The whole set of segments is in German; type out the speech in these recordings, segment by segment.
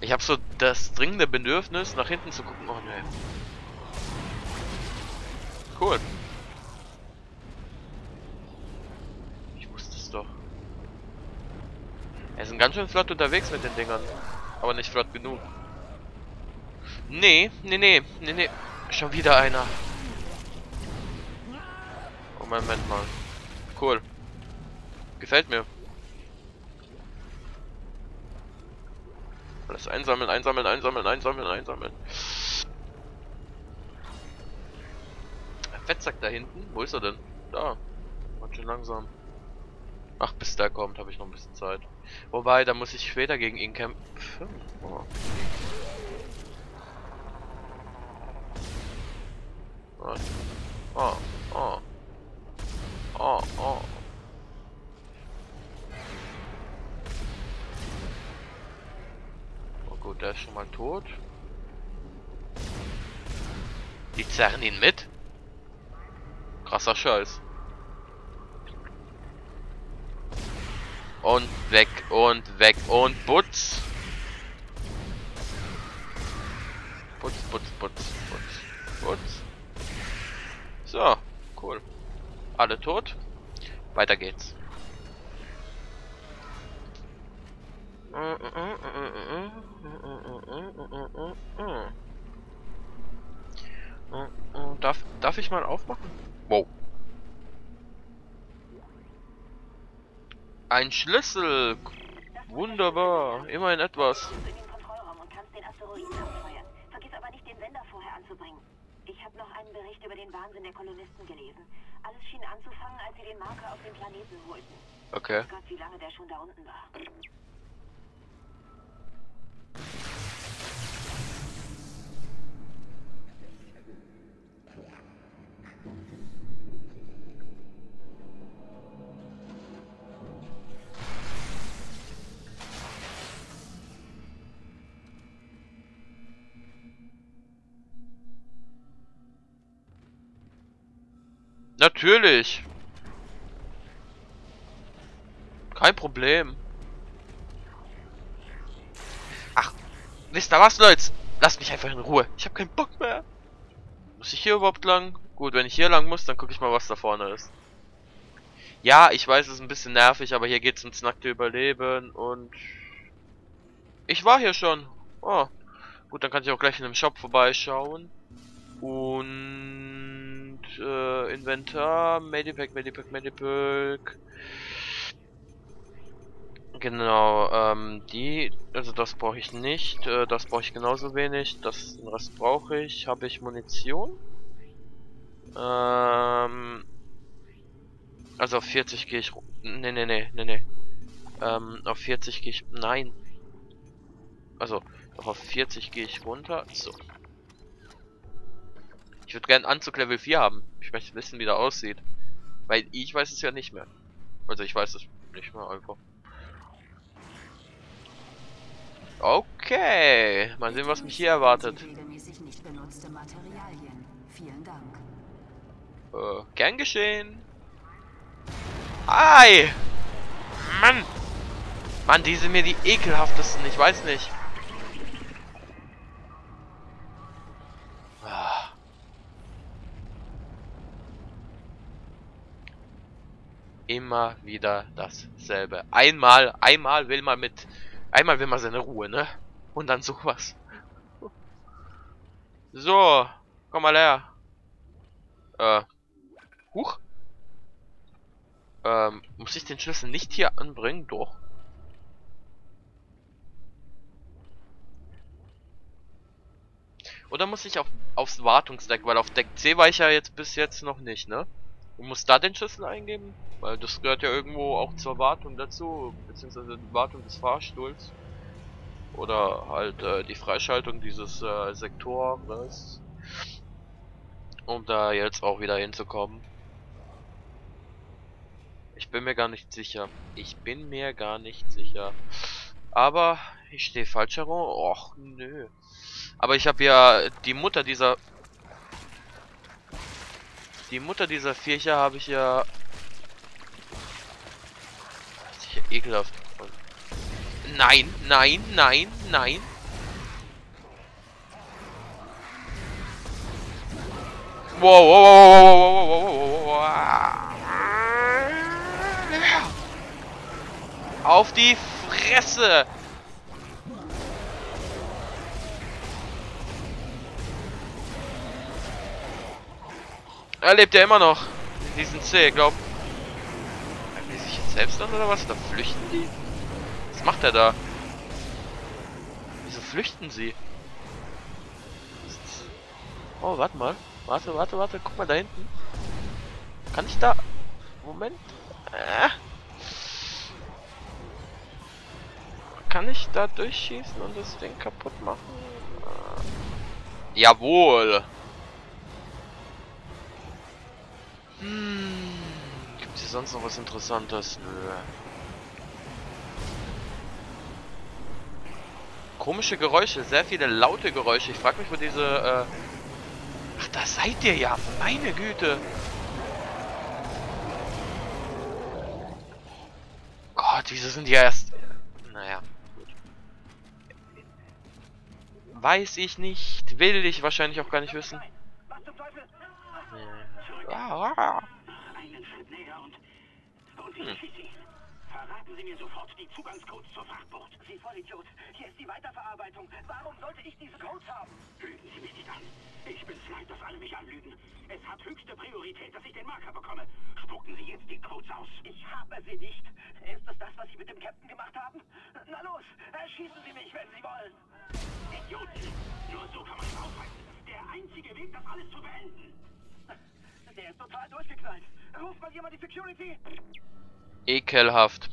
Ich habe so das dringende Bedürfnis, nach hinten zu gucken. Oh ne. Cool. Ich wusste es doch. Er sind ganz schön flott unterwegs mit den Dingern. Aber nicht flott genug. Nee, nee, nee, nee, nee. Schon wieder einer. Oh, Moment mal. Cool. Gefällt mir. Alles einsammeln, einsammeln, einsammeln, einsammeln, einsammeln. Fettsack da hinten? Wo ist er denn? Da. Macht schon langsam. Ach, bis der kommt, habe ich noch ein bisschen Zeit. Wobei, da muss ich später gegen ihn kämpfen. Oh. Oh, oh. Oh, oh. Oh der ist schon mal tot. Die zerren ihn mit? Krasser Scheiß. Und weg und weg und putz. Putz, putz, putz, putz, putz. So, cool. Alle tot. Weiter geht's. Darf, darf ich mal aufmachen? Wow. Ein Schlüssel. Wunderbar. Immerhin etwas. Ich habe noch einen Bericht über den Wahnsinn der Kolonisten gelesen. Alles schien anzufangen, als sie den Marker auf dem Planeten holten. Okay. Gott, wie lange der schon da unten war. Natürlich. Kein Problem. Ach, wisst ihr was, Leute? Lasst mich einfach in Ruhe. Ich habe keinen Bock mehr. Muss ich hier überhaupt lang? Gut, wenn ich hier lang muss, dann gucke ich mal, was da vorne ist. Ja, ich weiß, es ist ein bisschen nervig, aber hier geht es ums nackte Überleben und... Ich war hier schon. Oh. Gut, dann kann ich auch gleich in einem Shop vorbeischauen. Und... Äh, Inventar, Medipack, Medipack, Medipack... Genau, ähm, die, also das brauche ich nicht, äh, das brauche ich genauso wenig, das, den Rest brauche ich. Habe ich Munition? Ähm, also auf 40 gehe ich, ne, ne, ne, ne, ne. Ähm, auf 40 gehe ich, nein. Also, auf 40 gehe ich runter, so. Ich würde gerne Anzug Level 4 haben. Ich möchte wissen, wie der aussieht. Weil ich weiß es ja nicht mehr. Also ich weiß es nicht mehr einfach. Okay, mal sehen, was mich hier erwartet. Äh, gern geschehen. Ei! Mann! Mann, die sind mir die ekelhaftesten, ich weiß nicht. Ah. Immer wieder dasselbe. Einmal, einmal will man mit Einmal will man seine Ruhe, ne? Und dann sowas. So, komm mal her. Äh. Huch. Ähm, muss ich den Schlüssel nicht hier anbringen? Doch. Oder muss ich auf, aufs Wartungsdeck? Weil auf Deck C war ich ja jetzt bis jetzt noch nicht, ne? Du musst da den Schlüssel eingeben? Weil das gehört ja irgendwo auch zur Wartung dazu, beziehungsweise die Wartung des Fahrstuhls. Oder halt äh, die Freischaltung dieses äh, Sektors. Um da jetzt auch wieder hinzukommen. Ich bin mir gar nicht sicher. Ich bin mir gar nicht sicher. Aber ich stehe falsch herum. Och, nö. Aber ich habe ja die Mutter dieser die Mutter dieser Viecher habe ich ja... ekelhaft. Nein, nein, nein, nein. Wow, wow, wow, wow, wow, wow, wow, wow. Auf die Fresse! Er lebt ja immer noch. Die sind zäh, glaub selbst an oder was? Da flüchten die? Was macht er da? Wieso flüchten sie? Oh, warte mal. Warte, warte, warte. Guck mal da hinten. Kann ich da... Moment. Äh. Kann ich da durchschießen und das Ding kaputt machen? Äh. Jawohl. Hm. Gibt es sonst noch was Interessantes? Nö. Komische Geräusche, sehr viele laute Geräusche. Ich frage mich, wo diese... Äh Ach, da seid ihr ja. Meine Güte. Gott, wieso sind die erst... Naja, gut. Weiß ich nicht. Will ich wahrscheinlich auch gar nicht wissen. Teufel? Ah, ah. Einen Schritt näher und... Sie? Verraten Sie mir sofort die Zugangscodes zur Frachtbucht. Sie Vollidiot. Hier ist die Weiterverarbeitung. Warum sollte ich diese Codes haben? Lügen Sie mich nicht an. Ich bin's leid, dass alle mich anlügen. Es hat höchste Priorität, dass ich den Marker bekomme. Spucken Sie jetzt die Codes aus. Ich habe sie nicht. Ist das das, was Sie mit dem Captain gemacht haben? Na los, erschießen Sie mich, wenn Sie wollen. Idioten! Nur so kann man es aufhalten. Der einzige Weg, das alles zu beenden. Der ist total durchgeknallt. Ruf mal jemand die Security. Ekelhaft.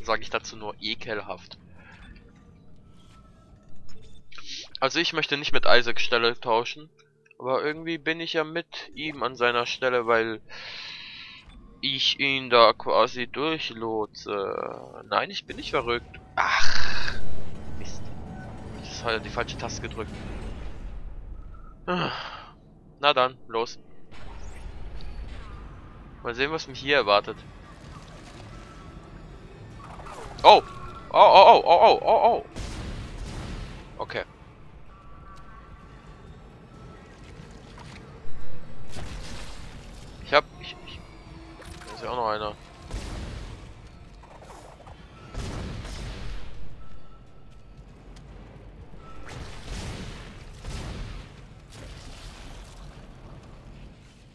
Sage ich dazu nur ekelhaft. Also ich möchte nicht mit Isaac Stelle tauschen. Aber irgendwie bin ich ja mit ihm an seiner Stelle, weil ich ihn da quasi durchlotse. Nein, ich bin nicht verrückt. Ach. Mist. Ich habe die falsche Taste gedrückt. Na dann, los. Mal sehen, was mich hier erwartet. Oh! Oh, oh, oh, oh, oh, oh, oh. Okay. Ich hab... Ich, ich, da ist ja auch noch einer.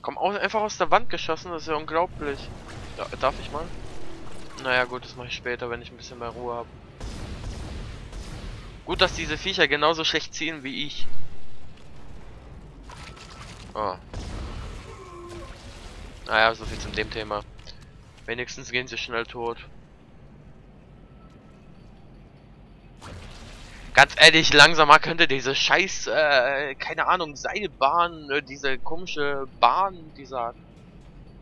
Komm einfach aus der Wand geschossen, das ist ja unglaublich. Da, darf ich mal? Naja gut, das mache ich später, wenn ich ein bisschen mehr Ruhe habe. Gut, dass diese Viecher genauso schlecht ziehen wie ich. Oh. Naja, so viel zum dem Thema. Wenigstens gehen sie schnell tot. Ganz ehrlich, langsamer könnte diese scheiß, äh, keine Ahnung, Seilbahn, äh, diese komische Bahn, dieser...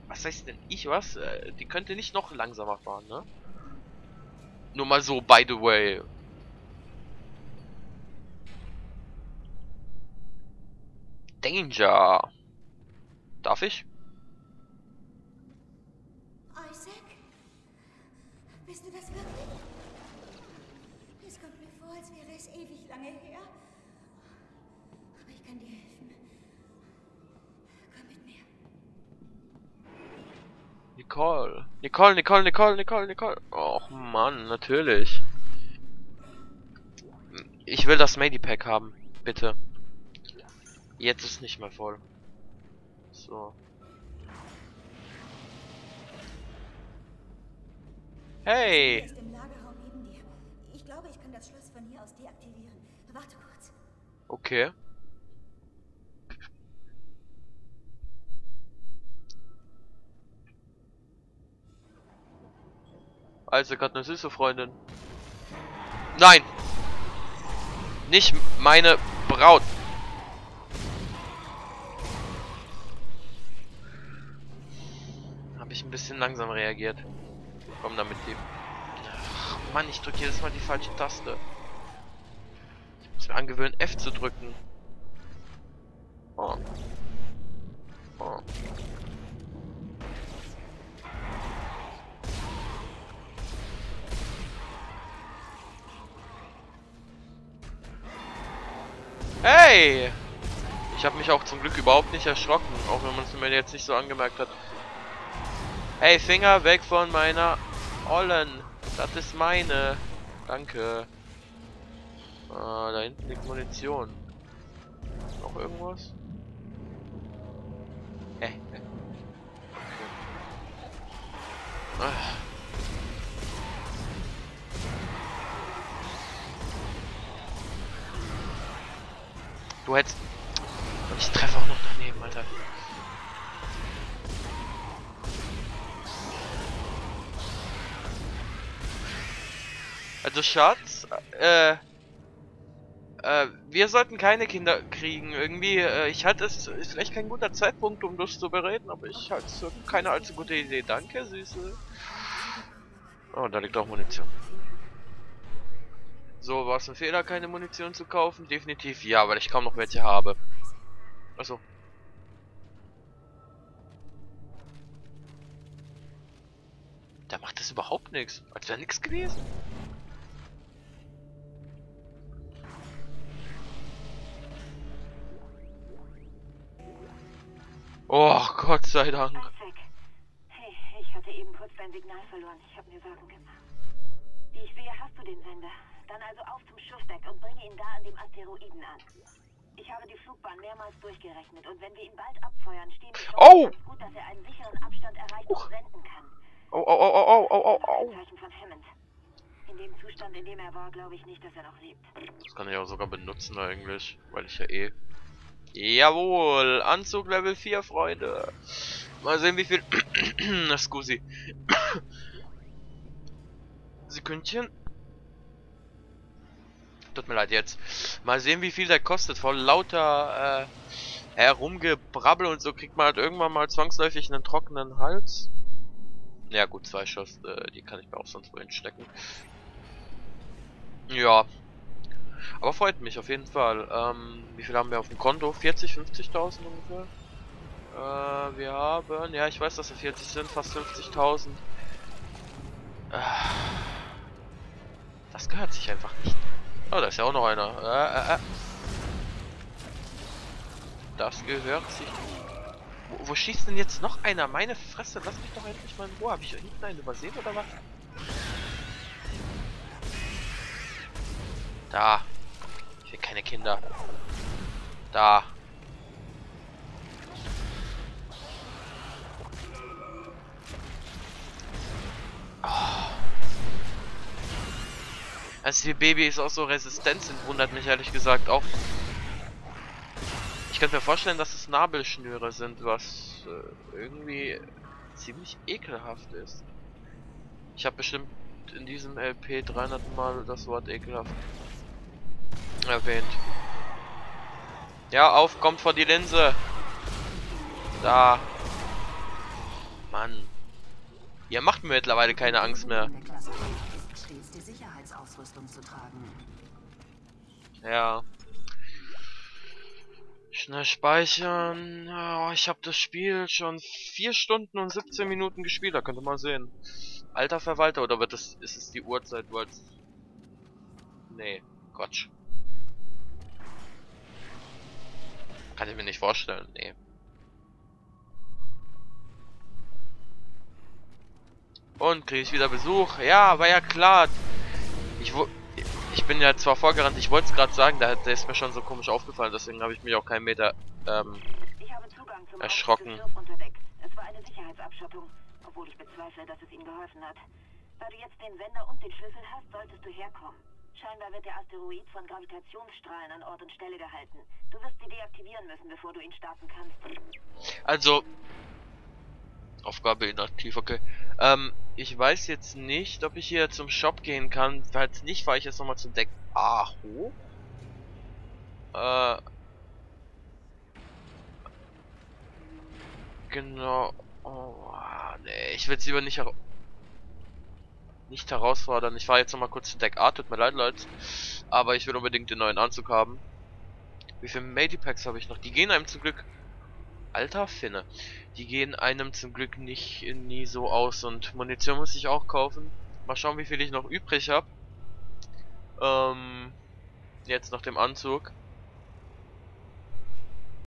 Was heißt denn ich was? Äh, die könnte nicht noch langsamer fahren, ne? Nur mal so, by the way. Danger. Darf ich? Isaac? Bist du das wirklich? Es kommt mir vor, als wäre es ewig lange her. Aber ich kann dir helfen. Komm mit mir. Nicole. Nicole, Nicole, Nicole, Nicole, Nicole. Och Mann, natürlich. Ich will das Medipack haben, bitte. Jetzt ist nicht mehr voll. So. Hey! ist im Lagerraum neben dir. Ich glaube, ich kann das Schloss von hier aus deaktivieren. Warte kurz. Okay. Also gerade eine süße Freundin. Nein! Nicht meine Braut. Habe ich ein bisschen langsam reagiert. Komm damit die. Ach, Mann, ich drücke jedes Mal die falsche Taste. Ich muss mir angewöhnen, F zu drücken. Oh. Oh. Hey! Ich habe mich auch zum Glück überhaupt nicht erschrocken, auch wenn man es mir jetzt nicht so angemerkt hat. Hey, Finger weg von meiner Ollen. Das ist meine. Danke. Ah, da hinten liegt Munition. Noch irgendwas? Äh. Okay. Ah. Du hättest... Und ich treffe auch noch daneben, Alter. Also Schatz, äh, äh, wir sollten keine Kinder kriegen. Irgendwie, äh, ich halte es ist vielleicht kein guter Zeitpunkt, um das zu bereden, aber ich halte es keine allzu gute Idee. Danke, Süße. Oh, da liegt auch Munition. So, war es ein Fehler, keine Munition zu kaufen? Definitiv ja, weil ich kaum noch welche habe. Achso. Da macht das überhaupt nichts. Als wäre nichts gewesen. Oh, Gott sei Dank. Hey, ich hatte eben kurz dein Signal verloren. Ich habe mir Sorgen gemacht. Wie ich sehe, hast du den Sender. Dann also auf zum Schiffdeck und bringe ihn da an dem Asteroiden an. Ich habe die Flugbahn mehrmals durchgerechnet und wenn wir ihn bald abfeuern, stehen Chancen Oh! gut, dass er einen sicheren Abstand erreicht und senden kann. Oh, oh, oh, oh, oh, oh, oh. Zeichen von Hammond. In dem Zustand, in dem er war, glaube ich nicht, dass er noch lebt. Das kann ich auch sogar benutzen eigentlich, weil ich ja eh... Jawohl, Anzug Level 4, Freunde. Mal sehen, wie viel... Scusi. Sekündchen. Tut mir leid jetzt. Mal sehen, wie viel der kostet. Vor lauter äh, Herumgebrabbel und so kriegt man halt irgendwann mal zwangsläufig einen trockenen Hals. Ja gut, zwei Schuss, äh, die kann ich mir auch sonst wohin stecken. Ja. Aber freut mich auf jeden Fall. Ähm, wie viel haben wir auf dem Konto? 40, 50.000 ungefähr? Äh, wir haben... Ja, ich weiß, dass wir 40 sind, fast 50.000. Äh, das gehört sich einfach nicht. Oh, da ist ja auch noch einer. Äh, äh, äh. Das gehört sich wo, wo schießt denn jetzt noch einer? Meine Fresse, lass mich doch endlich mal in Ruhe. Hab ich hinten einen übersehen oder was? Da. Ich will keine Kinder. Da. Oh. Also die Babys auch so resistent sind, wundert mich ehrlich gesagt auch. Ich könnte mir vorstellen, dass es Nabelschnüre sind, was äh, irgendwie ziemlich ekelhaft ist. Ich habe bestimmt in diesem LP 300 Mal das Wort ekelhaft erwähnt. Ja, auf, kommt vor die Linse. Da. Mann. Ihr macht mir mittlerweile keine Angst mehr. Ja. Schnell speichern. Oh, ich habe das Spiel schon 4 Stunden und 17 Minuten gespielt. Da könnt ihr mal sehen. Alter Verwalter, oder wird das, ist es die Uhrzeit, weil Nee, Quatsch. Kann ich mir nicht vorstellen, nee. Und kriege ich wieder Besuch. Ja, war ja klar. Ich, ich bin ja zwar vorgerannt, ich wollte es gerade sagen, da, der ist mir schon so komisch aufgefallen, deswegen habe ich mich auch keinen Meter ähm, erschrocken. Es war eine Sicherheitsabschottung, obwohl ich bezweifle, dass es ihm geholfen hat. Da du jetzt den Sender und den Schlüssel hast, solltest du herkommen. Scheinbar wird der Asteroid von Gravitationsstrahlen an Ort und Stelle gehalten. Du wirst sie deaktivieren müssen, bevor du ihn starten kannst. Also, Aufgabe inaktiv, okay. Ähm, ich weiß jetzt nicht, ob ich hier zum Shop gehen kann. Falls nicht, fahre ich jetzt nochmal zum Deck A hoch. Äh. Genau. Oh, nee, ich will es lieber nicht, her nicht herausfordern. Ich fahre jetzt nochmal kurz zu Deck A, tut mir leid, Leute. Aber ich will unbedingt den neuen Anzug haben. Wie viele Medipacks habe ich noch? Die gehen einem zum Glück Alter Finne. Die gehen einem zum Glück nicht nie so aus und Munition muss ich auch kaufen. Mal schauen, wie viel ich noch übrig habe. Ähm, jetzt nach dem Anzug.